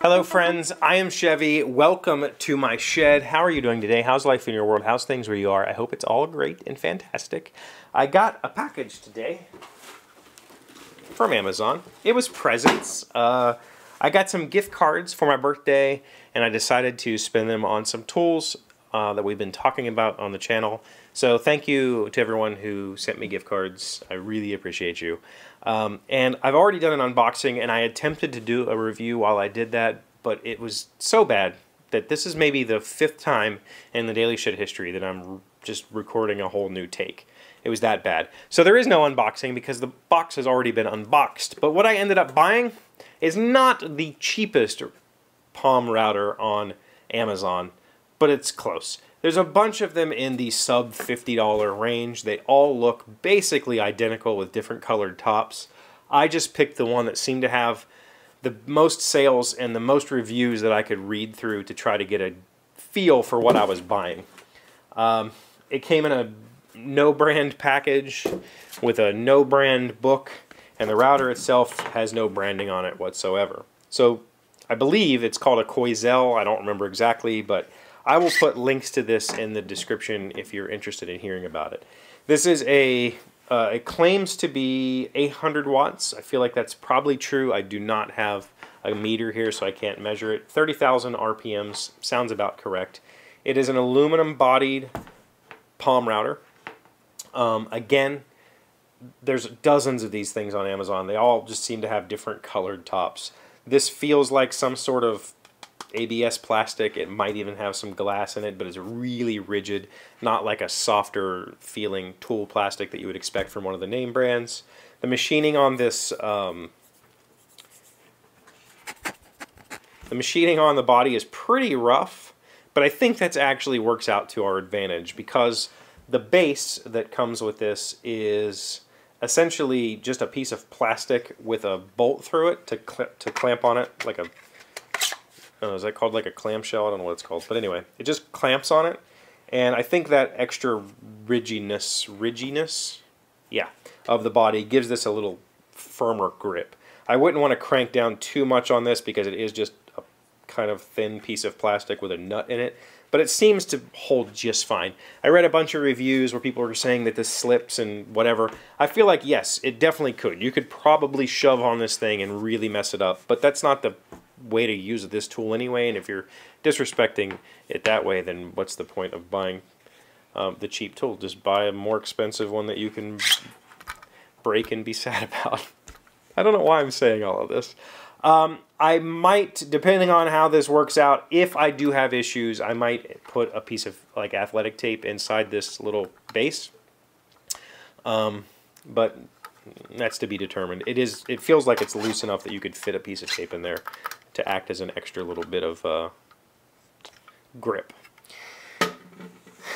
Hello friends, I am Chevee. Welcome to my shed. How are you doing today? How's life in your world? How's things where you are? I hope it's all great and fantastic. I got a package today from Amazon. It was presents. Uh, I got some gift cards for my birthday and I decided to spend them on some tools uh, that we've been talking about on the channel. So thank you to everyone who sent me gift cards. I really appreciate you. Um, and I've already done an unboxing and I attempted to do a review while I did that, but it was so bad that this is maybe the fifth time in the Daily Shed history that I'm just recording a whole new take. It was that bad. So there is no unboxing because the box has already been unboxed. But what I ended up buying is not the cheapest palm router on Amazon, but it's close. There's a bunch of them in the sub $50 range. They all look basically identical with different colored tops. I just picked the one that seemed to have the most sales and the most reviews that I could read through to try to get a feel for what I was buying. Um, it came in a no brand package with a no brand book and the router itself has no branding on it whatsoever. So I believe it's called a Koizel. I don't remember exactly, but I will put links to this in the description if you're interested in hearing about it. This is a, uh, it claims to be 800 watts. I feel like that's probably true. I do not have a meter here, so I can't measure it. 30,000 RPMs sounds about correct. It is an aluminum bodied palm router. Um, again, there's dozens of these things on Amazon. They all just seem to have different colored tops. This feels like some sort of ABS plastic. It might even have some glass in it, but it's really rigid, not like a softer feeling tool plastic that you would expect from one of the name brands. The machining on this, um, the machining on the body is pretty rough, but I think that actually works out to our advantage because the base that comes with this is essentially just a piece of plastic with a bolt through it to, cl to clamp on it, like a know, is that called like a clamshell? I don't know what it's called. But anyway, it just clamps on it. And I think that extra ridginess, ridginess, yeah, of the body gives this a little firmer grip. I wouldn't want to crank down too much on this because it is just a kind of thin piece of plastic with a nut in it. But it seems to hold just fine. I read a bunch of reviews where people were saying that this slips and whatever. I feel like, yes, it definitely could. You could probably shove on this thing and really mess it up. But that's not the way to use this tool anyway, and if you're disrespecting it that way, then what's the point of buying um, the cheap tool? Just buy a more expensive one that you can break and be sad about. I don't know why I'm saying all of this. Um, I might, depending on how this works out, if I do have issues, I might put a piece of like athletic tape inside this little base. Um, but that's to be determined. It is. It feels like it's loose enough that you could fit a piece of tape in there to act as an extra little bit of uh, grip.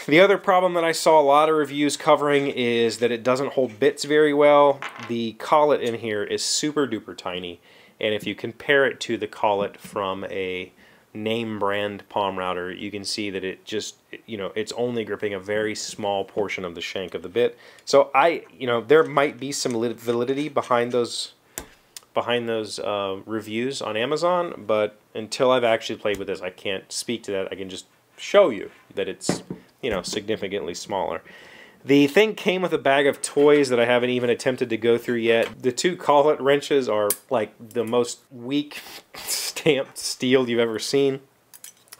The other problem that I saw a lot of reviews covering is that it doesn't hold bits very well. The collet in here is super duper tiny and if you compare it to the collet from a name brand palm router you can see that it just you know it's only gripping a very small portion of the shank of the bit so I you know there might be some validity behind those behind those uh, reviews on Amazon, but until I've actually played with this, I can't speak to that. I can just show you that it's, you know, significantly smaller. The thing came with a bag of toys that I haven't even attempted to go through yet. The two collet wrenches are like the most weak stamped steel you've ever seen.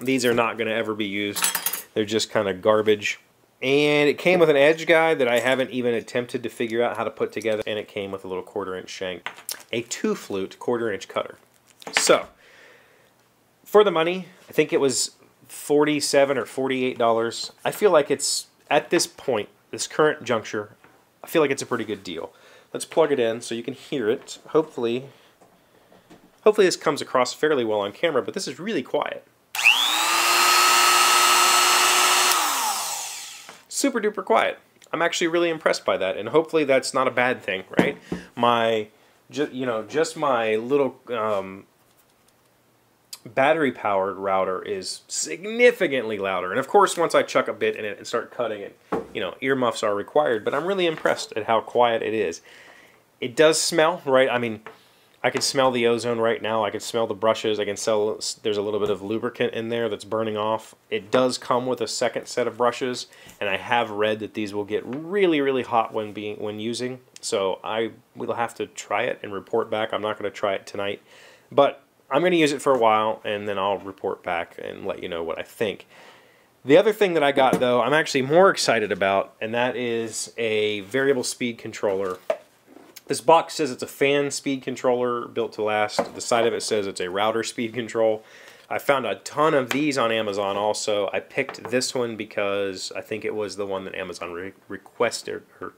These are not going to ever be used. They're just kind of garbage. And it came with an edge guide that I haven't even attempted to figure out how to put together. And it came with a little quarter inch shank. A two flute quarter inch cutter. So, for the money, I think it was 47 or $48. I feel like it's, at this point, this current juncture, I feel like it's a pretty good deal. Let's plug it in so you can hear it. Hopefully, hopefully this comes across fairly well on camera, but this is really quiet. super duper quiet. I'm actually really impressed by that, and hopefully that's not a bad thing, right? My, ju you know, just my little um, battery powered router is significantly louder. And of course, once I chuck a bit in it and start cutting it, you know, earmuffs are required, but I'm really impressed at how quiet it is. It does smell, right? I mean, I can smell the ozone right now. I can smell the brushes. I can smell there's a little bit of lubricant in there that's burning off. It does come with a second set of brushes, and I have read that these will get really, really hot when being when using. So I will have to try it and report back. I'm not going to try it tonight, but I'm going to use it for a while, and then I'll report back and let you know what I think. The other thing that I got, though, I'm actually more excited about, and that is a variable speed controller this box says it's a fan speed controller built to last. The side of it says it's a router speed control. I found a ton of these on Amazon also. I picked this one because I think it was the one that Amazon re requested, or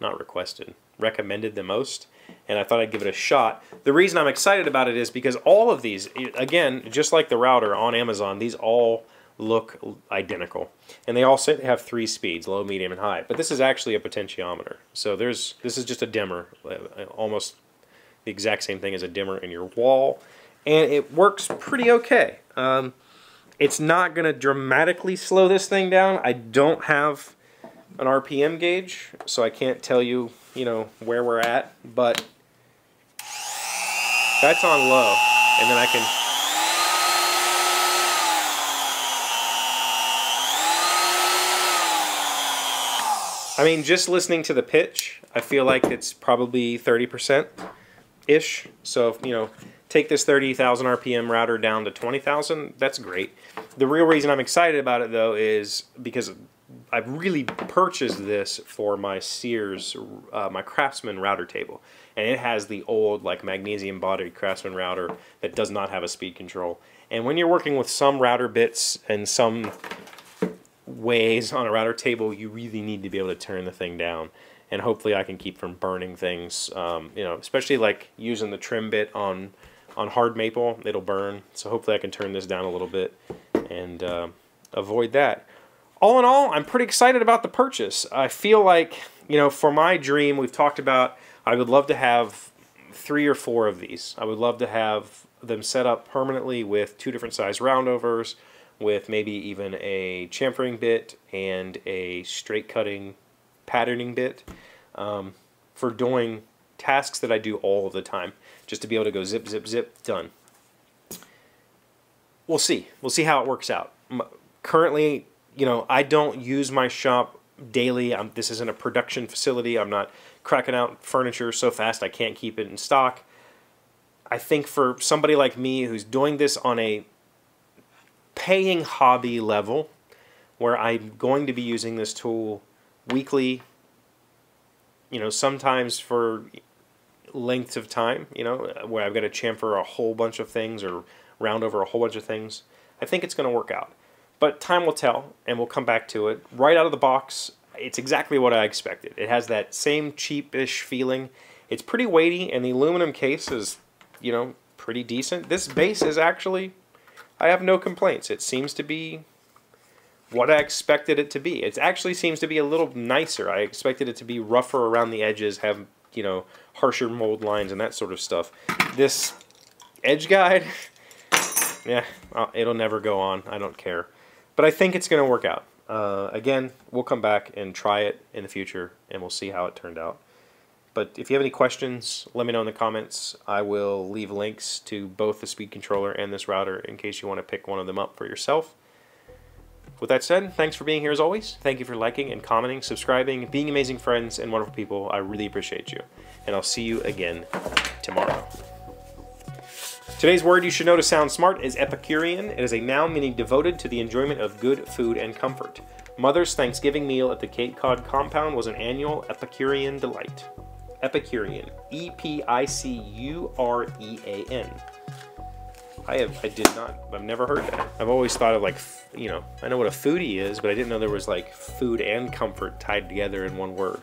not requested, recommended the most. And I thought I'd give it a shot. The reason I'm excited about it is because all of these, again, just like the router on Amazon, these all look identical. And they all say they have three speeds, low, medium, and high. But this is actually a potentiometer. So there's this is just a dimmer, uh, almost the exact same thing as a dimmer in your wall. And it works pretty okay. Um, it's not going to dramatically slow this thing down. I don't have an RPM gauge, so I can't tell you, you know, where we're at. But that's on low. And then I can I mean, just listening to the pitch, I feel like it's probably 30% ish. So, if, you know, take this 30,000 RPM router down to 20,000, that's great. The real reason I'm excited about it, though, is because I really purchased this for my Sears, uh, my Craftsman router table. And it has the old, like, magnesium bodied Craftsman router that does not have a speed control. And when you're working with some router bits and some ways on a router table, you really need to be able to turn the thing down. And hopefully I can keep from burning things, um, you know, especially like using the trim bit on, on hard maple, it'll burn. So hopefully I can turn this down a little bit and uh, avoid that. All in all, I'm pretty excited about the purchase. I feel like, you know, for my dream, we've talked about, I would love to have three or four of these. I would love to have them set up permanently with two different size roundovers, with maybe even a chamfering bit and a straight cutting patterning bit um, for doing tasks that I do all of the time just to be able to go zip zip zip done we'll see we'll see how it works out currently you know I don't use my shop daily. I'm, this isn't a production facility. I'm not cracking out furniture so fast I can't keep it in stock. I think for somebody like me who's doing this on a paying hobby level where I'm going to be using this tool weekly, you know, sometimes for lengths of time, you know, where I've got to chamfer a whole bunch of things or round over a whole bunch of things, I think it's going to work out. But time will tell, and we'll come back to it. Right out of the box, it's exactly what I expected. It has that same cheapish feeling. It's pretty weighty, and the aluminum case is, you know, pretty decent. This base is actually I have no complaints. It seems to be what I expected it to be. It actually seems to be a little nicer. I expected it to be rougher around the edges, have, you know, harsher mold lines and that sort of stuff. This edge guide, yeah, uh, it'll never go on. I don't care. But I think it's going to work out. Uh, again, we'll come back and try it in the future, and we'll see how it turned out. But if you have any questions, let me know in the comments. I will leave links to both the speed controller and this router in case you want to pick one of them up for yourself. With that said, thanks for being here as always. Thank you for liking and commenting, subscribing, being amazing friends, and wonderful people. I really appreciate you. And I'll see you again tomorrow. Today's word you should know to sound smart is Epicurean. It is a noun meaning devoted to the enjoyment of good food and comfort. Mother's Thanksgiving meal at the Cape Cod compound was an annual Epicurean delight. Epicurean. E P I C U R E A N. I have I did not I've never heard that. I've always thought of like you know I know what a foodie is, but I didn't know there was like food and comfort tied together in one word.